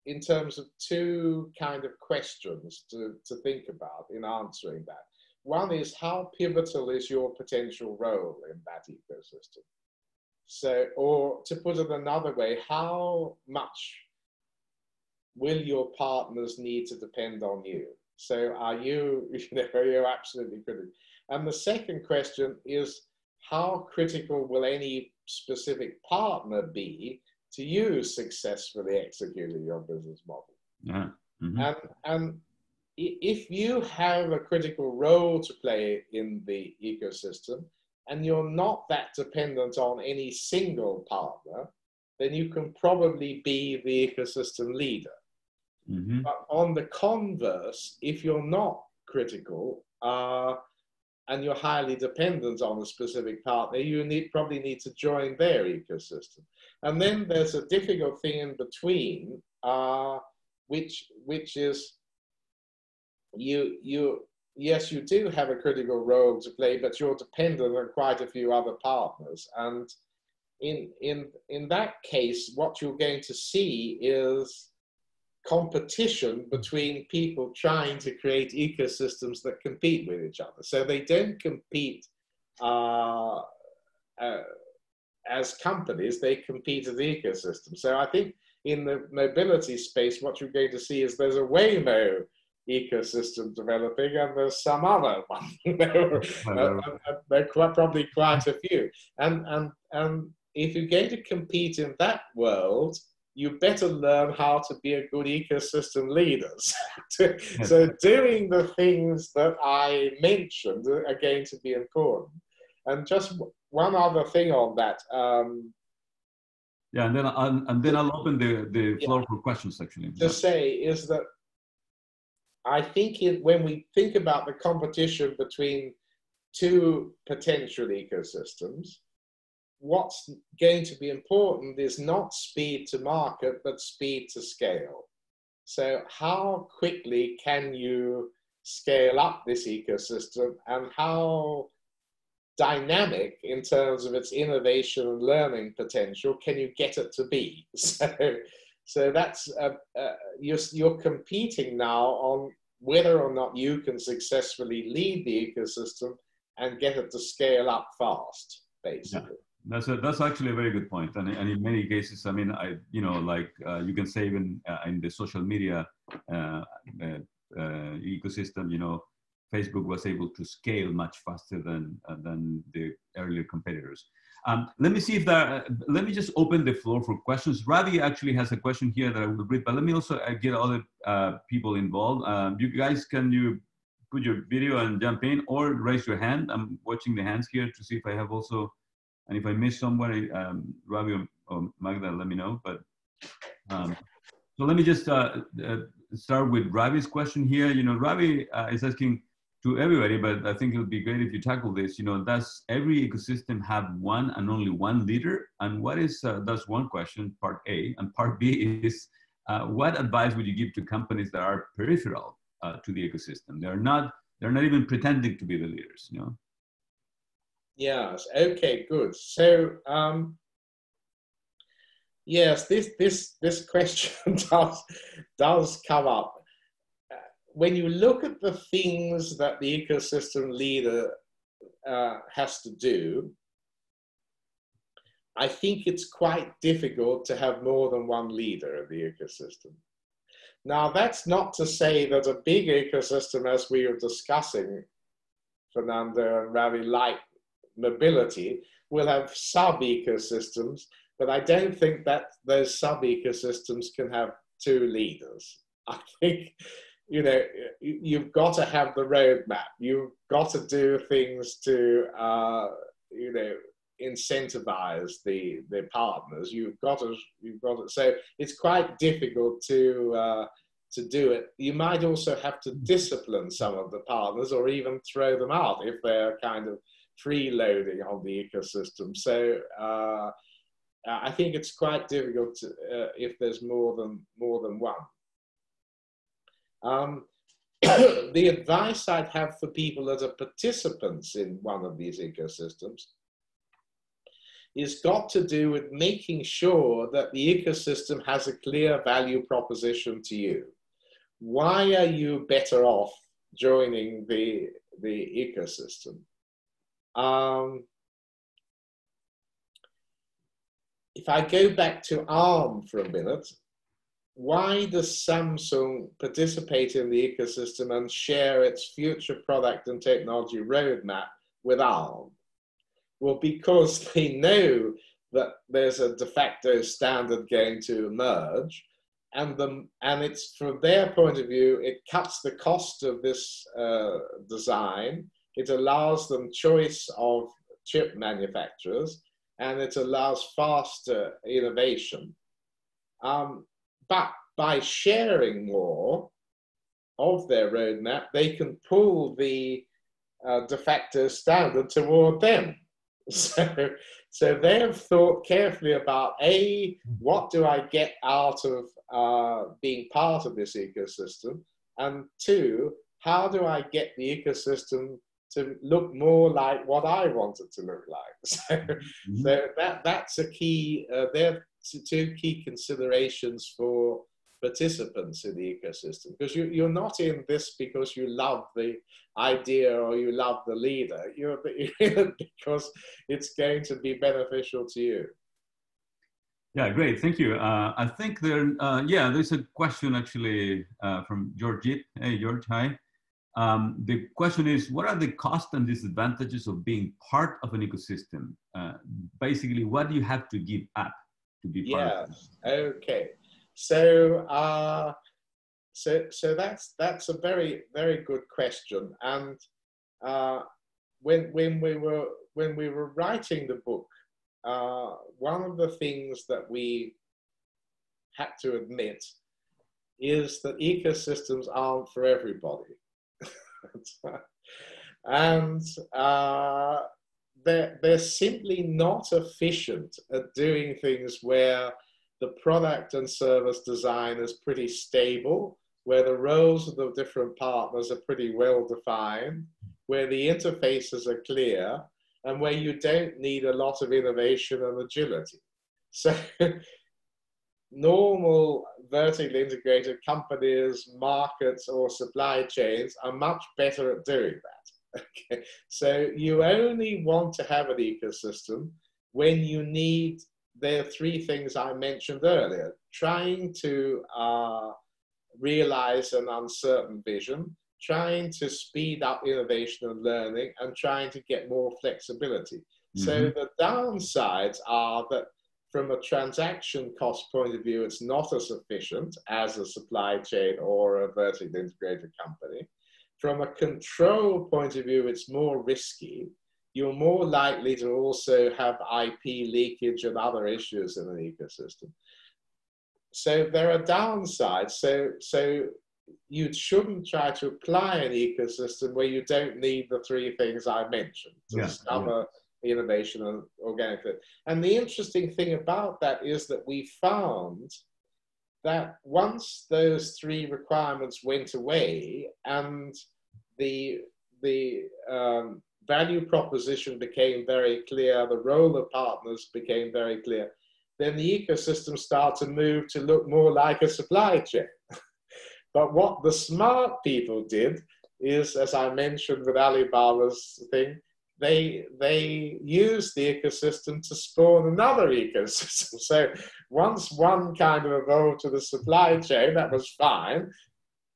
in terms of two kind of questions to, to think about in answering that. One is how pivotal is your potential role in that ecosystem? So, or to put it another way, how much will your partners need to depend on you? So are you, you know, you're absolutely critical. And the second question is, how critical will any specific partner be to you successfully executing your business model? Yeah. Mm-hmm. And, and if you have a critical role to play in the ecosystem and you're not that dependent on any single partner, then you can probably be the ecosystem leader. Mm-hmm. But on the converse, if you're not critical uh, and you're highly dependent on a specific partner, you need, probably need to join their ecosystem. And then there's a difficult thing in between, uh, which, which is you, you, yes, you do have a critical role to play, but you're dependent on quite a few other partners. And in, in, in that case, what you're going to see is competition between people trying to create ecosystems that compete with each other. So they don't compete uh, uh, as companies, they compete as ecosystems. So I think in the mobility space, what you're going to see is there's a Waymo ecosystem developing and there's some other one. there are uh, quite, probably quite a few. And, and, and if you're going to compete in that world, you better learn how to be a good ecosystem leader. so doing the things that I mentioned are going to be important. And just one other thing on that. Um, yeah, and then I'll, and then I'll open the, the floor yeah, for questions actually. To say is that I think it, when we think about the competition between two potential ecosystems, what's going to be important is not speed to market, but speed to scale. So, how quickly can you scale up this ecosystem and how dynamic in terms of its innovation and learning potential can you get it to be? So, so that's uh, uh, you're, you're competing now on whether or not you can successfully lead the ecosystem and get it to scale up fast, basically. Yeah. That's a, that's actually a very good point, and, and in many cases, I mean, I you know like uh, you can say even uh, in the social media uh, uh, uh ecosystem, you know, Facebook was able to scale much faster than, uh, than the earlier competitors. Um, let me see if there, let me just open the floor for questions. Ravi actually has a question here that I will read, but let me also get other people involved. Um, you guys, can you put your video and jump in or raise your hand? I'm watching the hands here to see if I have also, and if I miss somebody, um, Ravi or, Magda, let me know. But um, so let me just uh, uh, start with Ravi's question here. You know, Ravi is asking, to everybody, but I think it would be great if you tackle this. You know, does every ecosystem have one and only one leader? And what is, uh, that's one question, part A. And part B is, uh, what advice would you give to companies that are peripheral uh, to the ecosystem? They're not, they're not even pretending to be the leaders, you know? Yes, okay, good. So, um, yes, this, this, this question does, does come up when you look at the things that the ecosystem leader uh, has to do, I think it's quite difficult to have more than one leader of the ecosystem. Now, that's not to say that a big ecosystem, as we were discussing, Fernando and Ravi, like mobility, will have sub ecosystems, but I don't think that those sub ecosystems can have two leaders. I think you know, you've got to have the roadmap. You've got to do things to, uh, you know, incentivize the the partners. You've got to, you've got to. So it's quite difficult to uh, to do it. You might also have to discipline some of the partners, or even throw them out if they're kind of freeloading on the ecosystem. So. Uh, I think it's quite difficult to, uh, if there's more than more than one. Um, the advice I'd have for people that are participants in one of these ecosystems is got to do with making sure that the ecosystem has a clear value proposition to you. Why are you better off joining the, the ecosystem? Um, if I go back to ARM for a minute, why does Samsung participate in the ecosystem and share its future product and technology roadmap with ARM? Well, because they know that there's a de facto standard going to emerge, and the, and it's from their point of view, it cuts the cost of this uh, design. It allows them choice of chip manufacturers, and it allows faster innovation. Um, but by sharing more of their roadmap, they can pull the uh, de facto standard toward them. So, so they have thought carefully about A, what do I get out of uh, being part of this ecosystem? And two, how do I get the ecosystem to look more like what I want it to look like? So, mm-hmm. so that, that's a key, uh, they're two key considerations for participants in the ecosystem because you, you're not in this because you love the idea or you love the leader. You're in it because it's going to be beneficial to you. Yeah great. Thank you. Uh, i think there uh, yeah there's a question actually uh, from georgette hey george. Hi um, the question is what are the costs and disadvantages of being part of an ecosystem uh, basically what do you have to give up to be part yes. Okay. So, uh, so, so that's that's a very very good question. And uh, when when we were when we were writing the book, uh, one of the things that we had to admit is that ecosystems aren't for everybody. and uh, they're, they're simply not efficient at doing things where the product and service design is pretty stable, where the roles of the different partners are pretty well defined, where the interfaces are clear, and where you don't need a lot of innovation and agility. So normal vertically integrated companies, markets, or supply chains are much better at doing that. Okay, so you only want to have an ecosystem when you need the three things I mentioned earlier trying to uh, realize an uncertain vision, trying to speed up innovation and learning and trying to get more flexibility. Mm-hmm. So the downsides are that from a transaction cost point of view, it's not as efficient as a supply chain or a vertically integrated company. From a control point of view, it's more risky. You're more likely to also have IP leakage and other issues in an ecosystem. So there are downsides. So, so you shouldn't try to apply an ecosystem where you don't need the three things I mentioned to yeah, discover yeah. Innovation and organic. And the interesting thing about that is that we found that once those three requirements went away and the the um, value proposition became very clear, the role of partners became very clear, then the ecosystem started to move to look more like a supply chain. but what the smart people did is, as I mentioned with Alibaba's thing, they they used the ecosystem to spawn another ecosystem. So once one kind of evolved to the supply chain, that was fine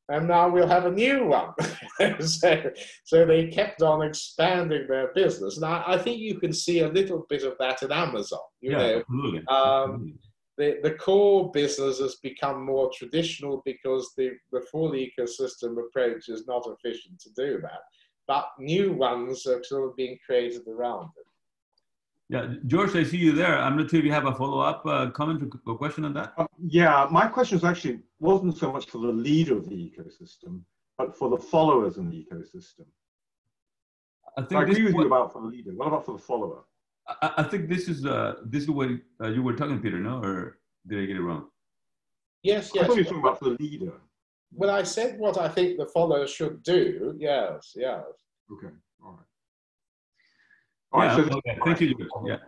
and now we'll have a new one. so, so they kept on expanding their business. And I, I, think you can see a little bit of that in Amazon. You yeah, know, absolutely. Um, the, the core business has become more traditional because the, the full ecosystem approach is not efficient to do that. But new ones are sort of being created around it. Yeah, George, I see you there. I'm not sure if you have a follow-up uh, comment or question on that. Uh, yeah, my question was actually wasn't so much for the leader of the ecosystem, but for the followers in the ecosystem. I think I agree with what, you about for the leader. What about for the follower? I, I think this is uh, this is what uh, you were talking, Peter. No, or did I get it wrong? Yes, yes. I thought you were talking about for the leader. Well, I said what I think the follower should do. Yes, yes. Okay, all right yeah, so okay. Thank you. Yeah.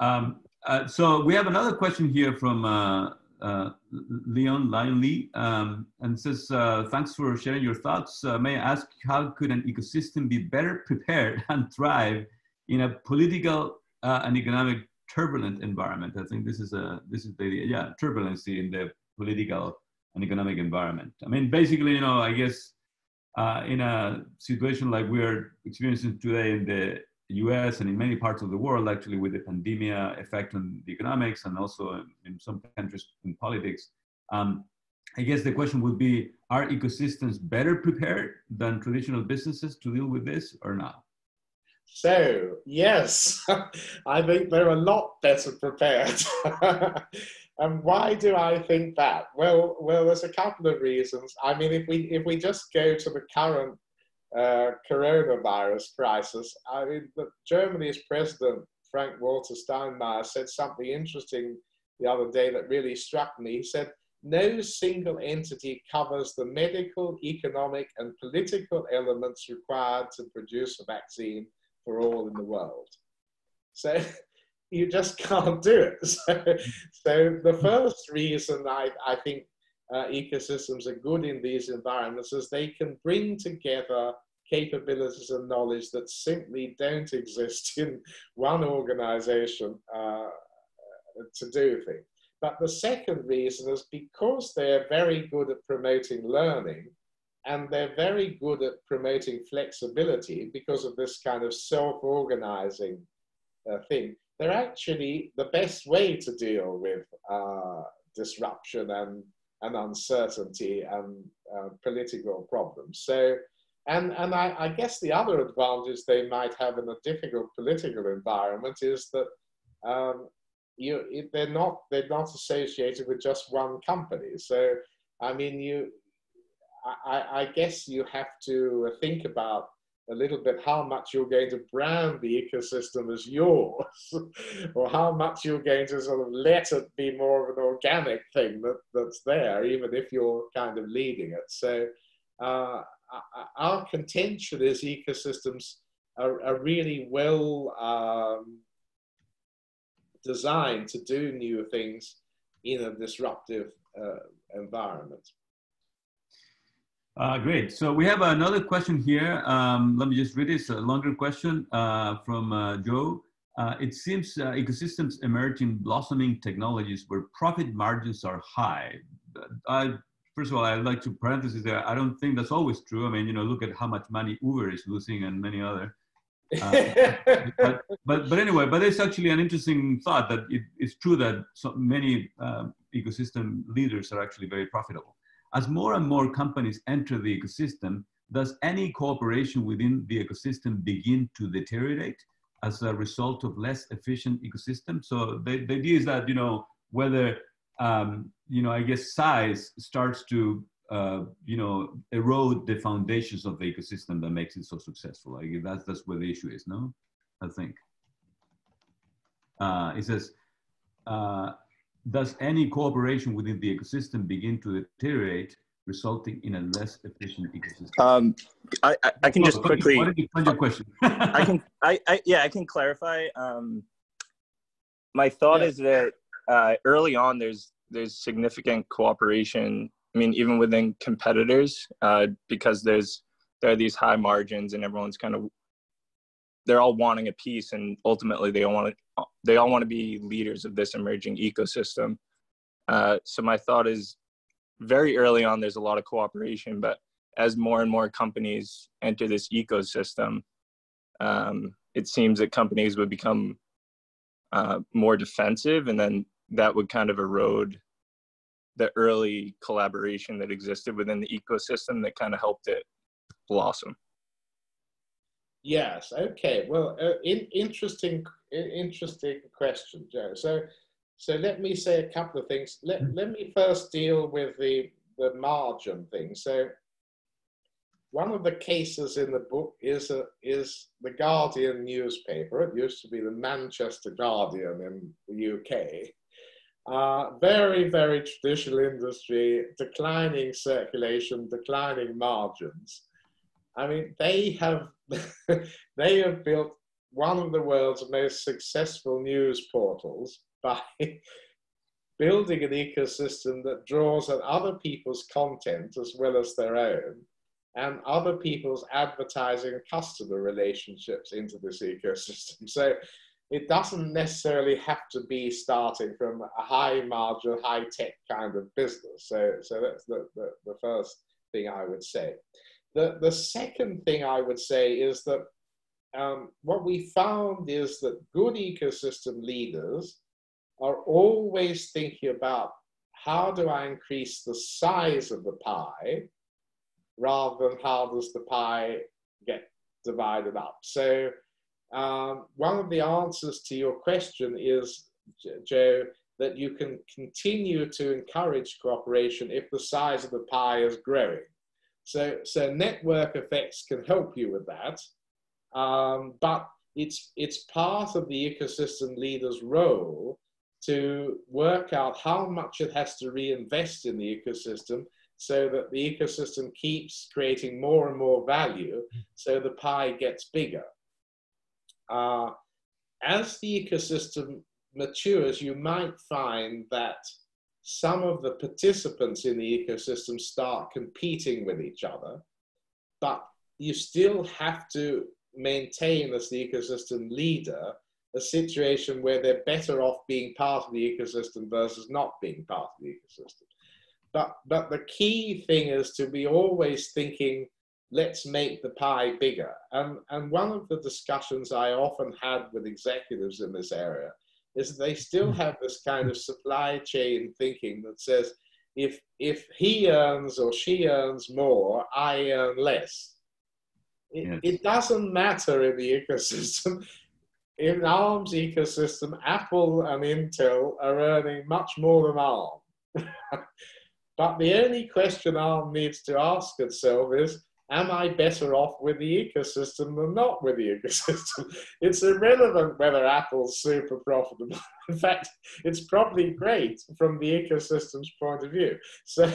Um, uh, so we have another question here from uh, uh, Leon Lion Lee, um, and says, uh, "Thanks for sharing your thoughts. Uh, may I ask, how could an ecosystem be better prepared and thrive in a political uh, and economic turbulent environment?" I think this is a this is the yeah turbulency in the political and economic environment. I mean, basically, you know, I guess in a situation like we're experiencing today in the US and in many parts of the world, actually, with the pandemic effect on the economics and also in, in some countries in politics. Um, I guess the question would be Are ecosystems better prepared than traditional businesses to deal with this or not? So, yes, I think they're a lot better prepared. and why do I think that? Well, well, there's a couple of reasons. I mean, if we if we just go to the current uh, coronavirus crisis, I mean, Germany's president, Frank Walter Steinmeier, said something interesting the other day that really struck me. He said, no single entity covers the medical, economic, and political elements required to produce a vaccine for all in the world. So you just can't do it. So, so the first reason I, I think uh, ecosystems are good in these environments is they can bring together capabilities and knowledge that simply don't exist in one organization uh, to do things. But the second reason is because they're very good at promoting learning and they're very good at promoting flexibility because of this kind of self organizing uh, thing. They're actually the best way to deal with uh, disruption and and uncertainty and uh, political problems. So, and, and I, I, guess the other advantage they might have in a difficult political environment is that um, you, they're, not, they're not associated with just one company. So, I mean, you, I, I guess you have to think about a little bit how much you're going to brand the ecosystem as yours, or how much you're going to sort of let it be more of an organic thing that, that's there, even if you're kind of leading it. So, uh, our contention is ecosystems are, are really well um, designed to do new things in a disruptive uh, environment. Uh, great. So we have another question here. Um, let me just read it. It's a longer question uh, from uh, Joe. Uh, it seems uh, ecosystems emerging blossoming technologies where profit margins are high. I first of all, I'd like to parenthesis there. I don't think that's always true. I mean, you know, look at how much money Uber is losing and many other. Uh, but, but, but anyway, but it's actually an interesting thought that it, it's true that so many uh, ecosystem leaders are actually very profitable. As more and more companies enter the ecosystem, does any cooperation within the ecosystem begin to deteriorate as a result of less efficient ecosystem? So the, the idea is that, you know, whether, um, you know, I guess size starts to, uh, you know, erode the foundations of the ecosystem that makes it so successful. I guess that's, that's where the issue is, no? I think. Uh, it says, uh, does any cooperation within the ecosystem begin to deteriorate resulting in a less efficient ecosystem? Um, I, I, I, can just quickly. What did you your question? I can, I, I, yeah, I can clarify. Um, my thought yeah. is that uh, early on, there's there's significant cooperation. I mean, even within competitors, uh, because there's there are these high margins, and everyone's kind of they're all wanting a piece, and ultimately they all want to they all want to be leaders of this emerging ecosystem. Uh, so my thought is very early on there's a lot of cooperation but as more and more companies enter this ecosystem um, it seems that companies would become uh, more defensive and then that would kind of erode the early collaboration that existed within the ecosystem that kind of helped it blossom yes okay well uh, in, interesting interesting question joe so so let me say a couple of things. Let, hmm. let me first deal with the, the margin thing. So one of the cases in the book is, a, is the Guardian newspaper. It used to be the Manchester Guardian in the UK. Uh, very, very traditional industry, declining circulation, declining margins. I mean, they have they have built one of the world's most successful news portals by building an ecosystem that draws on other people's content as well as their own and other people's advertising customer relationships into this ecosystem. So it doesn't necessarily have to be starting from a high margin, high tech kind of business. So, so that's the, the, the first thing I would say. The, the second thing I would say is that um, what we found is that good ecosystem leaders are always thinking about how do I increase the size of the pie rather than how does the pie get divided up. So um, one of the answers to your question is, Joe, that you can continue to encourage cooperation if the size of the pie is growing. So, so network effects can help you with that, um, but it's, it's part of the ecosystem leader's role to work out how much it has to reinvest in the ecosystem so that the ecosystem keeps creating more and more value so the pie gets bigger. Uh, as the ecosystem matures, you might find that some of the participants in the ecosystem start competing with each other, but you still have to maintain as the ecosystem leader a situation where they're better off being part of the ecosystem versus not being part of the ecosystem. But, but the key thing is to be always thinking, let's make the pie bigger. And, and one of the discussions I often had with executives in this area is that they still hmm. have this kind of supply chain thinking that says, if, if he earns or she earns more, I earn less. It, yes. it doesn't matter in the ecosystem in ARM's ecosystem, Apple and Intel are earning much more than ARM. but the only question ARM needs to ask itself is, am I better off with the ecosystem than not with the ecosystem? it's irrelevant whether Apple's super profitable. In fact, it's probably great from the ecosystem's point of view. So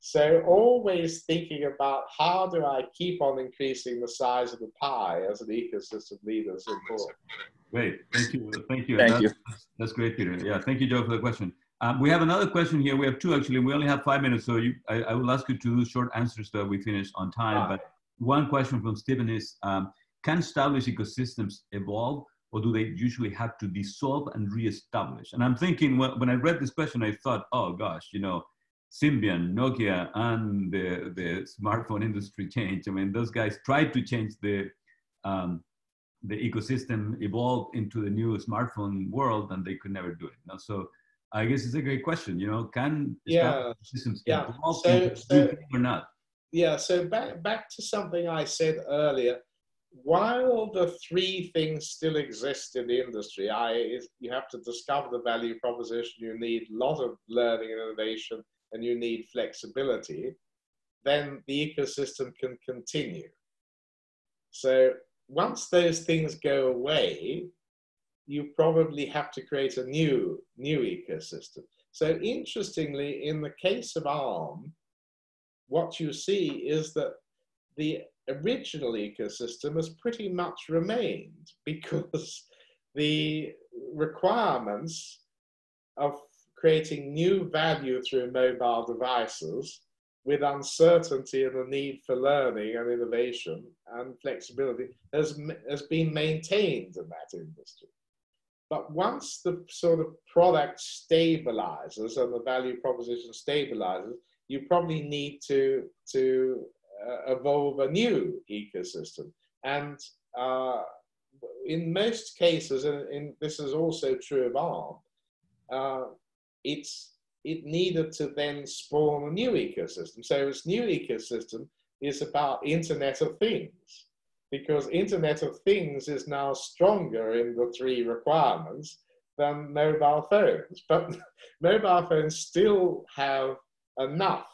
so always thinking about how do I keep on increasing the size of the pie as an ecosystem leader is important. Great, thank you, thank you. Thank that's, you. That's great, Peter. Yeah, thank you, Joe, for the question. Um, we have another question here. We have two actually. We only have five minutes, so you, I, I, will ask you to do short answers so that we finish on time. But one question from Stephen is: um, Can established ecosystems evolve, or do they usually have to dissolve and reestablish? And I'm thinking when, when I read this question, I thought, oh gosh, you know, Symbian, Nokia, and the, the smartphone industry change. I mean, those guys tried to change the um, the ecosystem, evolved into the new smartphone world, and they could never do it. You So I guess it's a great question. You know, can yeah. systems yeah. so, so, or not? Yeah. So back back to something I said earlier. While the three things still exist in the industry, I you have to discover the value proposition. You need a lot of learning and innovation and you need flexibility, then the ecosystem can continue. So once those things go away, you probably have to create a new, new ecosystem. So interestingly, in the case of ARM, what you see is that the original ecosystem has pretty much remained because the requirements of creating new value through mobile devices with uncertainty and the need for learning and innovation and flexibility has, has been maintained in that industry. But once the sort of product stabilizes and the value proposition stabilizes, you probably need to, to uh, evolve a new ecosystem. And uh, in most cases, and in, this is also true of ARM, uh, it's it needed to then spawn a new ecosystem. So its new ecosystem is about Internet of Things, because Internet of Things is now stronger in the three requirements than mobile phones. But mobile phones still have enough,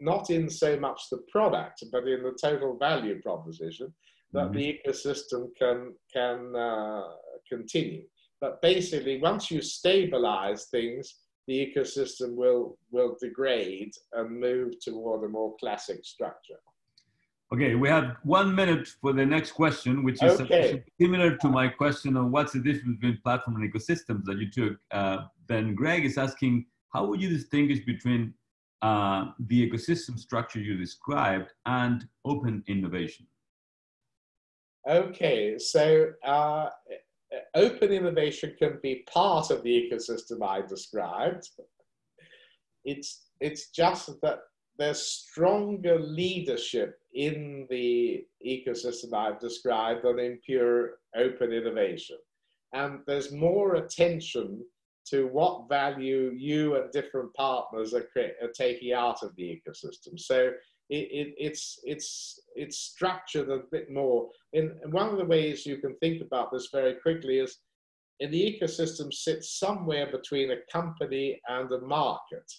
not in so much the product, but in the total value proposition, that mm-hmm. the ecosystem can, can uh, continue. But basically, once you stabilize things, the ecosystem will, will degrade and move toward a more classic structure. Okay, we have one minute for the next question, which is okay. similar to my question on what's the difference between platform and ecosystems that you took. Uh, then Greg is asking, how would you distinguish between uh, the ecosystem structure you described and open innovation? Okay, so uh, open innovation can be part of the ecosystem I described. It's, it's just that there's stronger leadership in the ecosystem I've described than in pure open innovation. And there's more attention to what value you and different partners are, are taking out of the ecosystem. So it, it, it's, it's, it's structured a bit more. In, one of the ways you can think about this very quickly is in the ecosystem sits somewhere between a company and a market.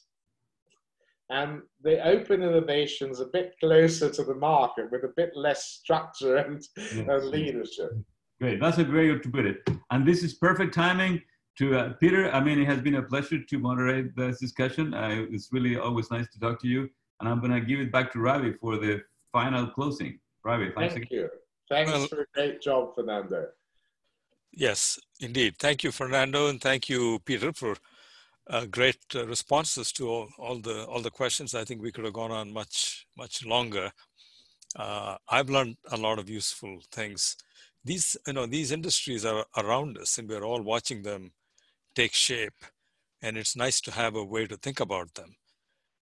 And the open innovations a bit closer to the market with a bit less structure and, yes. and leadership. Great, that's a great way to put it. And this is perfect timing to uh, Peter. I mean, it has been a pleasure to moderate this discussion. Uh, it's really always nice to talk to you. And I'm going to give it back to Ravi for the final closing. Ravi, thanks Thank again. you. Thanks well, for a great job, Fernando. Yes, indeed. Thank you, Fernando, and thank you, Peter, for uh, great uh, responses to all, all, the all the questions. I think we could have gone on much much longer. Uh, I've learned a lot of useful things. These you know these industries are around us, and we're all watching them take shape. And it's nice to have a way to think about them.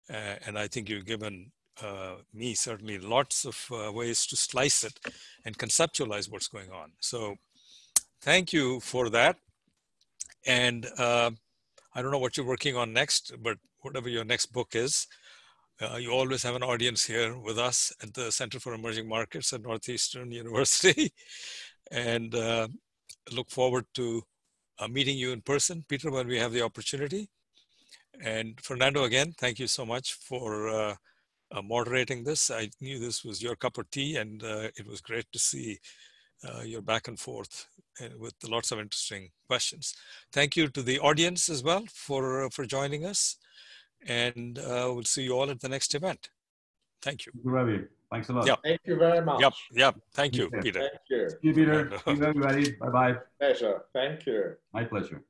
Uh, and I think you've given uh, me certainly lots of uh, ways to slice it and conceptualize what's going on. So thank you for that. And I don't know what you're working on next, but whatever your next book is, uh, you always have an audience here with us at the Center for Emerging Markets at Northeastern University. and uh, look forward to meeting you in person, Peter, when we have the opportunity. And Fernando, again, thank you so much for uh, uh, moderating this. I knew this was your cup of tea, and uh, it was great to see uh, your back and forth uh, with lots of interesting questions. Thank you to the audience as well for, uh, for joining us, and we'll see you all at the next event. Thank you. Ravi. Thanks a lot. Yep. Thank you very much. Yep. Yep. Thank you, Peter. Thank you. Thank you, Peter. Thank you, everybody. Bye bye. Pleasure. Thank you. My pleasure.